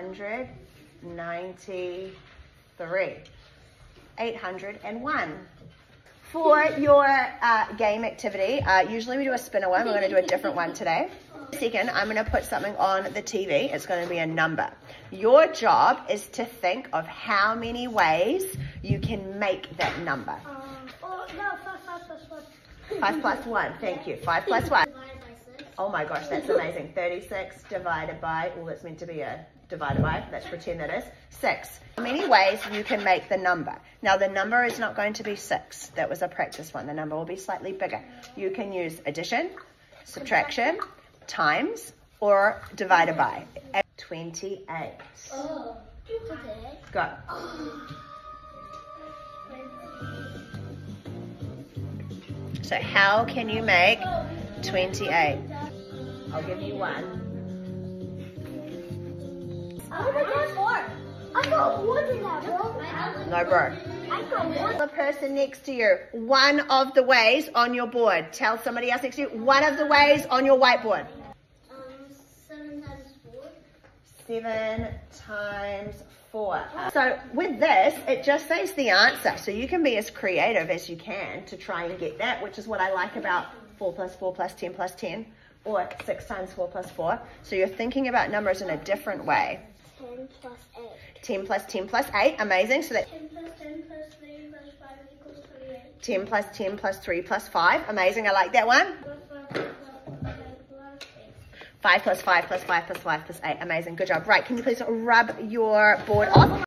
893. 801. For your uh, game activity, uh, usually we do a spinner one. We're going to do a different one today. Second, I'm going to put something on the TV. It's going to be a number. Your job is to think of how many ways you can make that number. Um, oh, no, five, five plus one. Five plus one. Thank you. Five plus one. Oh my gosh, that's amazing. 36 divided by, well, it's meant to be a divided by, let's pretend that is, six. Many ways you can make the number? Now, the number is not going to be six. That was a practice one. The number will be slightly bigger. You can use addition, subtraction, times, or divided by. 28. Oh. Okay. Go. So how can you make 28? I'll give you one. Oh my god, four. I got one in that, bro. No, bro. I got one. The person next to you, one of the ways on your board. Tell somebody else next to you, one of the ways on your whiteboard. Um, seven times four. Seven times four. So with this, it just says the answer. So you can be as creative as you can to try and get that, which is what I like about four plus four plus 10 plus 10 or six times four plus four. So you're thinking about numbers in a different way. Ten plus eight. 10 plus 10 plus 8, amazing. So that Ten plus ten plus three plus five equals twenty-eight. 10 plus 10 plus 3 plus 5, amazing. I like that one. Plus five plus five plus 5 plus 5 plus 5 plus 5 plus 8, amazing. Good job. Right, can you please rub your board off?